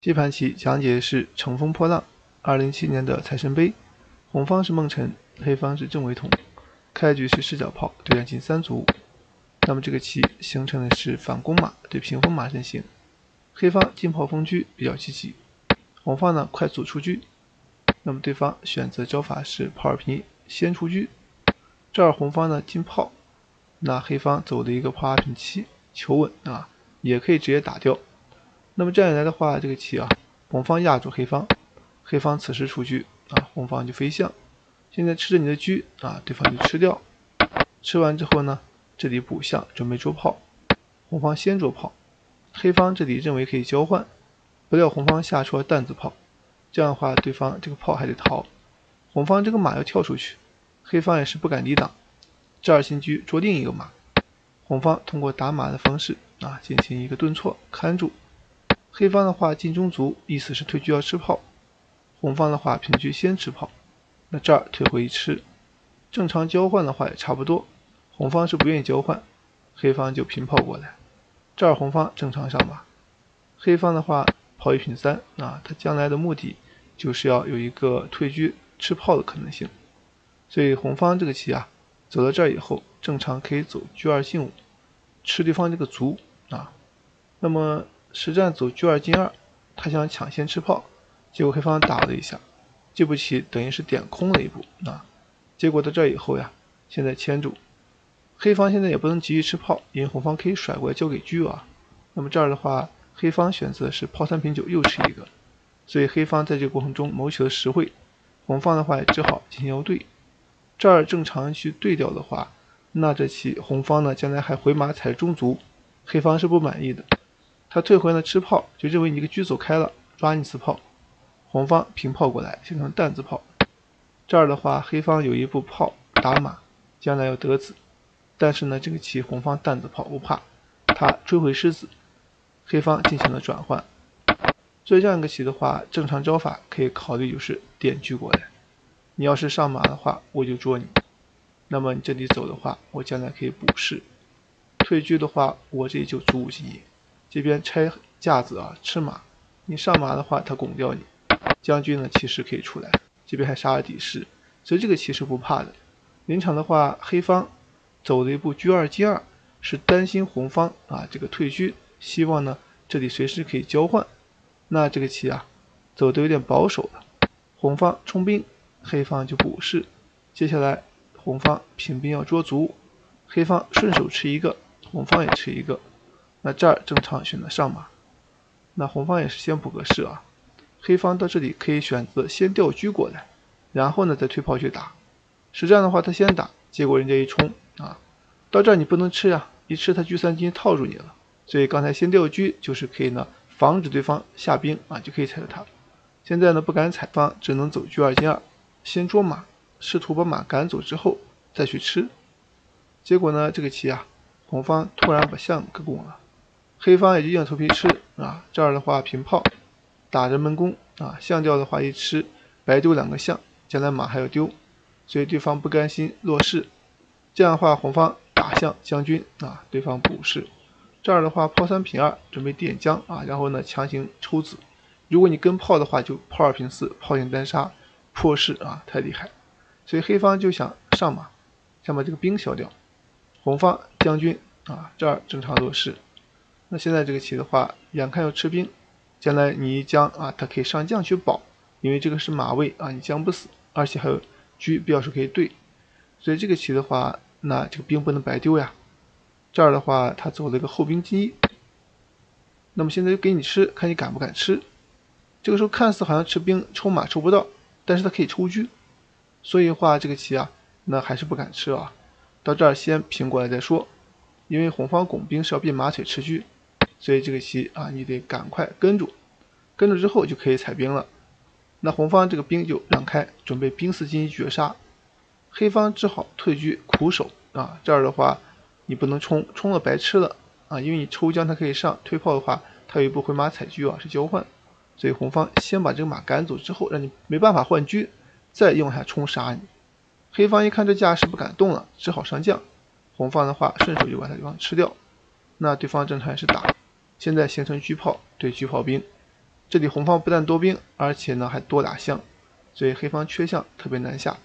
这盘棋讲解的是乘风破浪，二零一七年的财神杯，红方是孟辰，黑方是郑惟桐。开局是四角炮对战进三卒，那么这个棋形成的是反攻马对屏风马阵型。黑方进炮封车比较积极，红方呢快速出车。那么对方选择招法是炮二平一先出车，这儿红方呢进炮，那黑方走的一个炮二平七求稳啊，也可以直接打掉。那么这样一来的话，这个棋啊，红方压住黑方，黑方此时出车啊，红方就飞象。现在吃着你的车啊，对方就吃掉。吃完之后呢，这里补象准备捉炮，红方先捉炮，黑方这里认为可以交换，不料红方下出了担子炮，这样的话对方这个炮还得逃。红方这个马要跳出去，黑方也是不敢抵挡。这儿新车捉另一个马，红方通过打马的方式啊进行一个顿挫看住。黑方的话进中卒，意思是退车要吃炮；红方的话平车先吃炮，那这儿退回一吃，正常交换的话也差不多。红方是不愿意交换，黑方就平炮过来。这儿红方正常上马，黑方的话炮一平三啊，他将来的目的就是要有一个退车吃炮的可能性。所以红方这个棋啊，走到这儿以后，正常可以走车二进五，吃对方这个卒啊，那么。实战走车二进二，他想抢先吃炮，结果黑方打了一下，这步棋等于是点空了一步啊。结果到这以后呀，现在牵住，黑方现在也不能急于吃炮，因为红方可以甩过来交给车啊。那么这儿的话，黑方选择是炮三平九又吃一个，所以黑方在这个过程中谋取了实惠，红方的话也只好进行要对。这儿正常去对掉的话，那这棋红方呢将来还回马踩中卒，黑方是不满意的。他退回了吃炮，就认为你个车走开了，抓你次炮。红方平炮过来，形成担子炮。这儿的话，黑方有一步炮打马，将来要得子。但是呢，这个棋红方担子炮不怕，他追回狮子，黑方进行了转换。所以这样一个棋的话，正常招法可以考虑就是点车过来。你要是上马的话，我就捉你。那么你这里走的话，我将来可以补士。退车的话，我这里就卒五进一。这边拆架子啊，吃马，你上马的话，他拱掉你。将军呢，其实可以出来，这边还杀了底士，所以这个棋是不怕的。临场的话，黑方走了一步车二进二，是担心红方啊这个退车，希望呢这里随时可以交换。那这个棋啊，走的有点保守了。红方冲兵，黑方就补士。接下来红方平兵要捉卒，黑方顺手吃一个，红方也吃一个。那这儿正常选择上马，那红方也是先补个士啊，黑方到这里可以选择先调车过来，然后呢再推炮去打。实战的话他先打，结果人家一冲啊，到这儿你不能吃呀，一吃他车三进套住你了。所以刚才先调车就是可以呢防止对方下兵啊，就可以踩着他。现在呢不敢踩方，只能走车二进二，先捉马，试图把马赶走之后再去吃。结果呢这个棋啊，红方突然把象给拱了。黑方也就硬头皮吃啊，这儿的话平炮，打着闷攻啊，象掉的话一吃，白丢两个象，将来马还要丢，所以对方不甘心落士，这样的话红方打象将军啊，对方补士，这儿的话炮三平二准备点将啊，然后呢强行抽子，如果你跟炮的话就炮二平四，炮引单杀破士啊，太厉害，所以黑方就想上马，想把这个兵消掉，红方将军啊，这儿正常落士。那现在这个棋的话，眼看要吃兵，将来你一将啊，他可以上将去保，因为这个是马位啊，你将不死，而且还有车必要是可以对，所以这个棋的话，那这个兵不能白丢呀。这儿的话，他走了一个后兵进一，那么现在就给你吃，看你敢不敢吃。这个时候看似好像吃兵抽马抽不到，但是他可以抽车，所以的话这个棋啊，那还是不敢吃啊。到这儿先平过来再说，因为红方拱兵是要变马腿吃车。所以这个棋啊，你得赶快跟住，跟住之后就可以踩兵了。那红方这个兵就让开，准备兵四进一绝杀。黑方只好退车苦守啊。这儿的话，你不能冲，冲了白吃了啊。因为你抽将它可以上，推炮的话，它有一步回马踩车啊，是交换。所以红方先把这个马赶走之后，让你没办法换车，再用下冲杀你。黑方一看这架势不敢动了，只好上将。红方的话顺手就把它方吃掉。那对方正常也是打。现在形成车炮对车炮兵，这里红方不但多兵，而且呢还多打象，所以黑方缺象特别难下。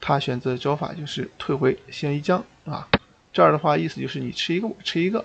他选择的招法就是退回先一将啊，这儿的话意思就是你吃一个我吃一个。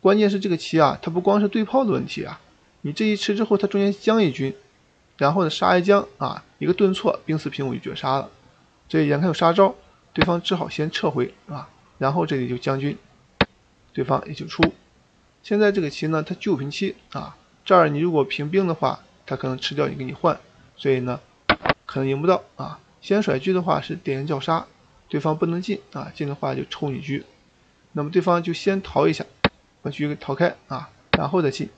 关键是这个棋啊，它不光是对炮的问题啊，你这一吃之后，它中间将一军，然后呢杀一将啊，一个顿挫兵四平五就绝杀了。这眼看有杀招，对方只好先撤回啊，然后这里就将军，对方也就出。现在这个棋呢，它就平七啊，这儿你如果平兵的话，他可能吃掉你给你换，所以呢可能赢不到啊。先甩车的话是点烟叫杀，对方不能进啊，进的话就抽你车，那么对方就先逃一下，把车给逃开啊，然后再进。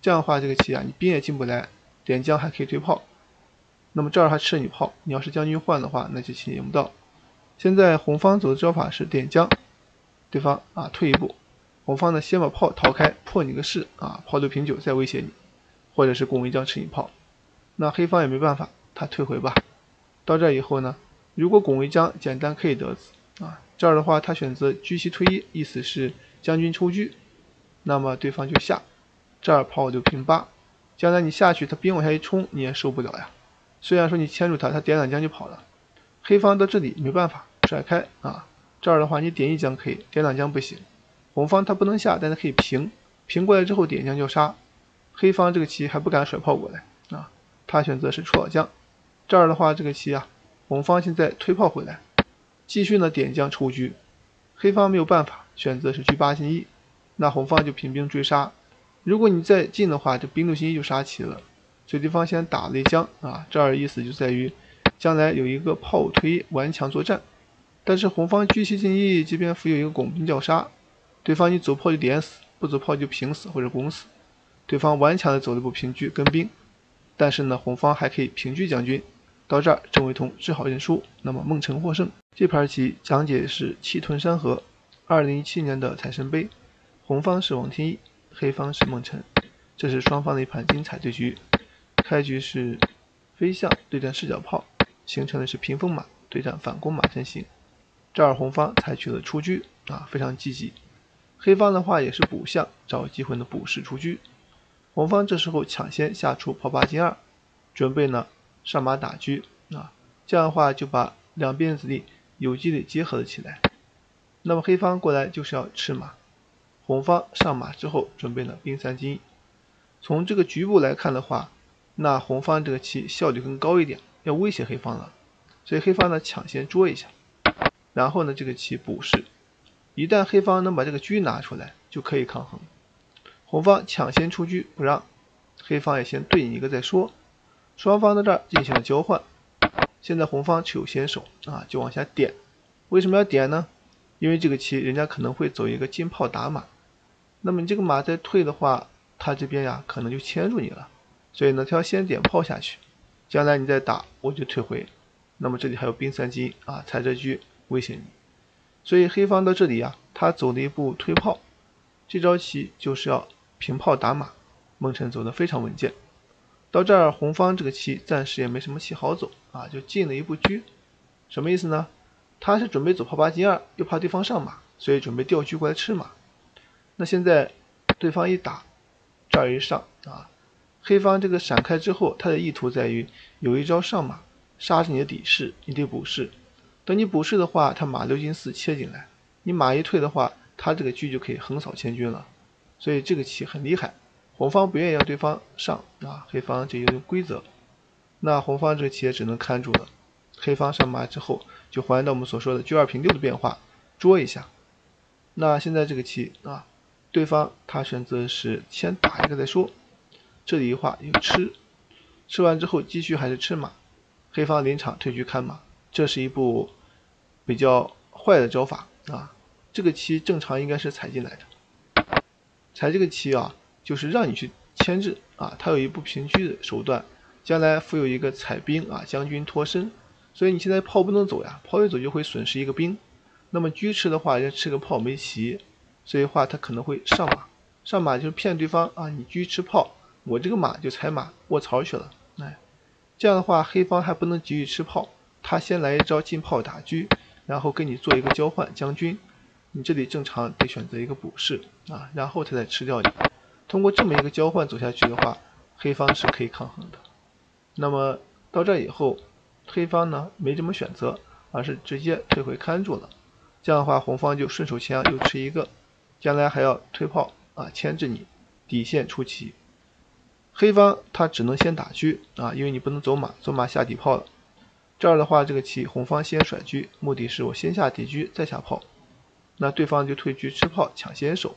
这样的话这个棋啊，你兵也进不来，点将还可以推炮。那么这儿还吃你炮，你要是将军换的话，那这棋赢不到。现在红方走的招法是点将，对方啊退一步，红方呢先把炮逃开，破你个士啊，炮六平九再威胁你，或者是拱一将吃你炮。那黑方也没办法，他退回吧。到这以后呢，如果拱一将，简单可以得子啊。这儿的话，他选择车西退一，意思是将军抽车，那么对方就下。这儿炮六平八，将来你下去，他兵往下一冲，你也受不了呀。虽然说你牵住他，他点两将就跑了。黑方到这里没办法甩开啊。这儿的话，你点一将可以，点两将不行。红方他不能下，但是可以平，平过来之后点将就杀。黑方这个棋还不敢甩炮过来啊，他选择是出老将。这儿的话，这个棋啊，红方现在推炮回来，继续呢点将抽车，黑方没有办法，选择是车八进一，那红方就平兵追杀。如果你再进的话，这兵六进一就杀棋了。所以对方先打了一将啊，这儿意思就在于将来有一个炮推顽强作战。但是红方车七进一，这边附有一个拱兵叫杀，对方你走炮就点死，不走炮就平死或者攻死。对方顽强的走了步平车跟兵，但是呢，红方还可以平车将军。到这儿，郑伟彤只好认输。那么孟晨获胜。这盘棋讲解是气吞山河。二零一七年的财神杯，红方是王天一，黑方是孟晨。这是双方的一盘精彩对局。开局是飞象对战四角炮，形成的是屏风马对战反攻马阵型。这儿红方采取了出车啊，非常积极。黑方的话也是补象，找机会呢补士出车。红方这时候抢先下出炮八进二，准备呢。上马打车啊，这样的话就把两边子力有机的结合了起来。那么黑方过来就是要吃马，红方上马之后准备了兵三进一。从这个局部来看的话，那红方这个棋效率更高一点，要威胁黑方了。所以黑方呢抢先捉一下，然后呢这个棋补士，一旦黑方能把这个车拿出来，就可以抗衡。红方抢先出车不让，黑方也先对你一个再说。双方在这儿进行了交换，现在红方持有先手啊，就往下点。为什么要点呢？因为这个棋人家可能会走一个金炮打马，那么你这个马再退的话，他这边呀可能就牵住你了。所以呢，他要先点炮下去，将来你再打我就退回。那么这里还有兵三进啊，踩着车威胁你。所以黑方到这里啊，他走了一步推炮，这招棋就是要平炮打马。孟辰走的非常稳健。到这儿，红方这个棋暂时也没什么棋好走啊，就进了一步车，什么意思呢？他是准备走炮八进二，又怕对方上马，所以准备调车过来吃马。那现在对方一打，这儿一上啊，黑方这个闪开之后，他的意图在于有一招上马，杀死你的底士，你得补士。等你补士的话，他马六进四切进来，你马一退的话，他这个车就可以横扫千军了。所以这个棋很厉害。红方不愿意让对方上啊，黑方这有规则，那红方这个棋也只能看住了。黑方上马之后，就还原到我们所说的车二平六的变化，捉一下。那现在这个棋啊，对方他选择是先打一个再说。这里一画有吃，吃完之后继续还是吃马。黑方临场退车看马，这是一步比较坏的招法啊。这个棋正常应该是踩进来的，踩这个棋啊。就是让你去牵制啊，他有一步平车的手段，将来附有一个踩兵啊，将军脱身，所以你现在炮不能走呀，炮一走就会损失一个兵。那么车吃的话，人家吃个炮没棋，所以话他可能会上马，上马就是骗对方啊，你车吃炮，我这个马就踩马卧槽去了。哎，这样的话黑方还不能急于吃炮，他先来一招进炮打车，然后跟你做一个交换将军，你这里正常得选择一个补士啊，然后他再吃掉你。通过这么一个交换走下去的话，黑方是可以抗衡的。那么到这以后，黑方呢没怎么选择，而是直接退回看住了。这样的话，红方就顺手牵羊又吃一个，将来还要退炮啊，牵制你底线出棋。黑方他只能先打车啊，因为你不能走马，走马下底炮了。这儿的话，这个棋红方先甩车，目的是我先下底车再下炮，那对方就退车吃炮抢先手。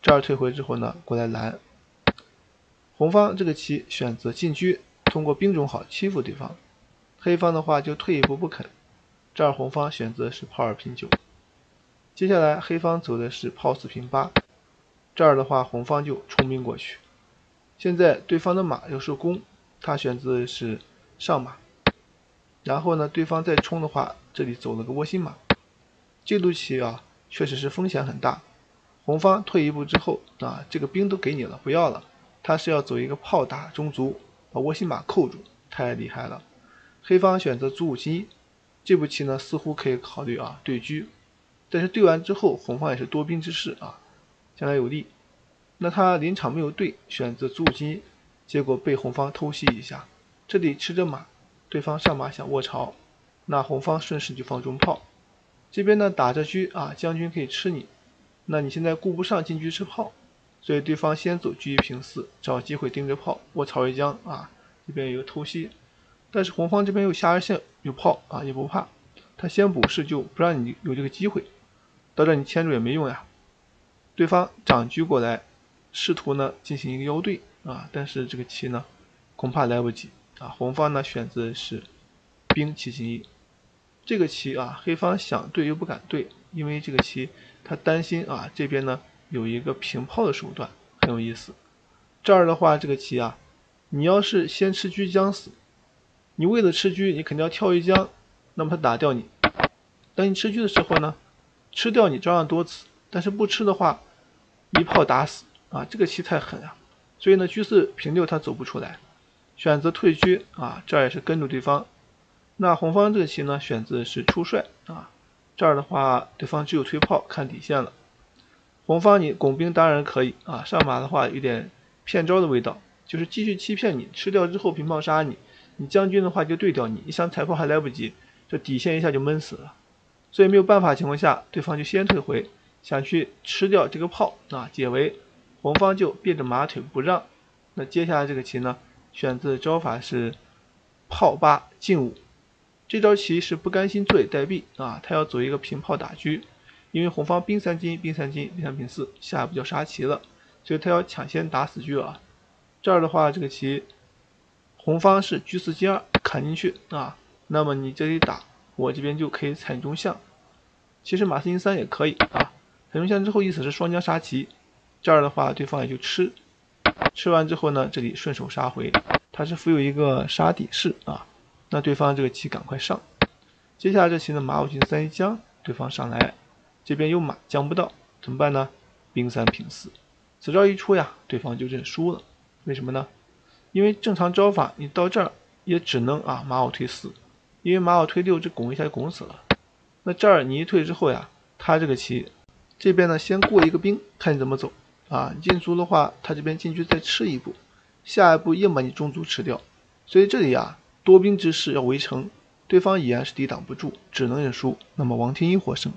这儿退回之后呢，过来拦。红方这个棋选择进车，通过兵种好欺负对方。黑方的话就退一步不肯。这儿红方选择是炮二平九。接下来黑方走的是炮四平八，这儿的话红方就冲兵过去。现在对方的马又是攻，他选择的是上马，然后呢对方再冲的话，这里走了个窝心马。这路棋啊确实是风险很大。红方退一步之后啊，这个兵都给你了，不要了，他是要走一个炮打中卒，把窝心马扣住，太厉害了。黑方选择卒五进一，这步棋呢似乎可以考虑啊对车。但是对完之后，红方也是多兵之势啊，将来有利。那他临场没有对，选择卒五进一，结果被红方偷袭一下。这里吃着马，对方上马想卧槽，那红方顺势就放中炮。这边呢打着车啊，将军可以吃你。那你现在顾不上进车吃炮，所以对方先走车一平四，找机会盯着炮卧槽一将啊。这边有个偷袭，但是红方这边有下二线有炮啊，也不怕，他先补士就不让你有这个机会。到这你牵住也没用呀，对方长车过来，试图呢进行一个腰对啊，但是这个棋呢恐怕来不及啊。红方呢选择是兵七进一，这个棋啊黑方想对又不敢对，因为这个棋他担心啊这边呢有一个平炮的手段很有意思。这儿的话这个棋啊，你要是先吃车将死，你为了吃车你肯定要跳一将，那么他打掉你，等你吃车的时候呢？吃掉你照样多子，但是不吃的话，一炮打死啊！这个棋太狠啊！所以呢，车四平六他走不出来，选择退车啊，这儿也是跟住对方。那红方这个棋呢，选择是出帅啊，这儿的话对方只有推炮看底线了。红方你拱兵当然可以啊，上马的话有点骗招的味道，就是继续欺骗你，吃掉之后平炮杀你，你将军的话就对掉你，你想踩炮还来不及，这底线一下就闷死了。所以没有办法情况下，对方就先退回，想去吃掉这个炮啊，解围。红方就别着马腿不让。那接下来这个棋呢，选择的招法是炮八进五。这招棋是不甘心坐以待毙啊，他要走一个平炮打车，因为红方兵三进，兵三进，兵三平四，下一步就杀棋了，所以他要抢先打死车啊。这儿的话，这个棋红方是车四进二砍进去啊，那么你这里打。我这边就可以踩中象，其实马四进三也可以啊。踩中象之后，意思是双将杀棋。这儿的话，对方也就吃，吃完之后呢，这里顺手杀回，他是浮有一个杀底式啊。那对方这个棋赶快上。接下来这棋呢，马五进三一将，对方上来，这边有马将不到，怎么办呢？兵三平四，此招一出呀，对方就认输了。为什么呢？因为正常招法，你到这儿也只能啊马五退四。因为马五退六，这拱一下就拱死了。那这儿你一退之后呀，他这个棋这边呢先过一个兵，看你怎么走啊。进卒的话，他这边进去再吃一步，下一步硬把你中卒吃掉。所以这里啊多兵之势要围城，对方已然是抵挡不住，只能认输。那么王天一获胜。